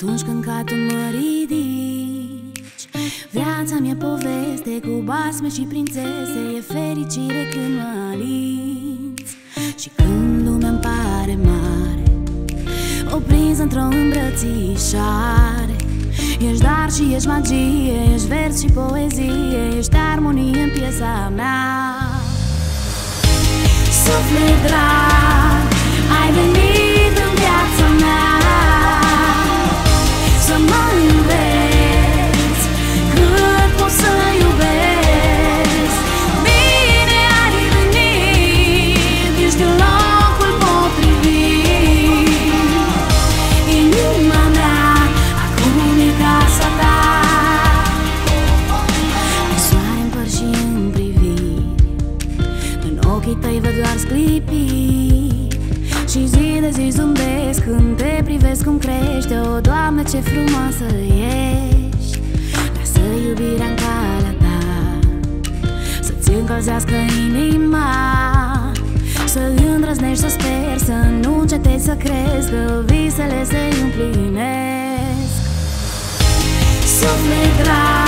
Atunci când ca tu mă ridici Viața mea poveste cu basme și prințese E fericire când mă alinți. Și când lumea îmi pare mare Oprins într-o îmbrățișare. Ești dar și ești magie Ești vers și poezie Ești armonie în piesa mea. Suflet drag doar sclipiri Și zi de zi zâmbesc Când te privesc cum crește O, Doamne, ce frumoasă ești. Lasă iubirea în calea ta Să-ți încălzească inima Să îndrăznești să speri Să nu încetezi să crezi Că visele se împlinesc. Suflet drag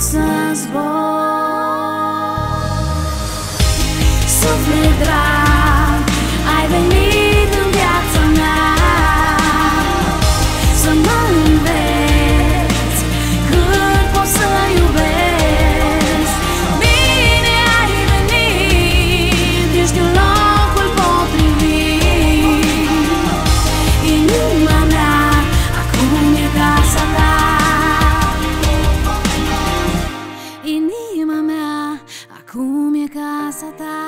sun's born. Come casa tardi.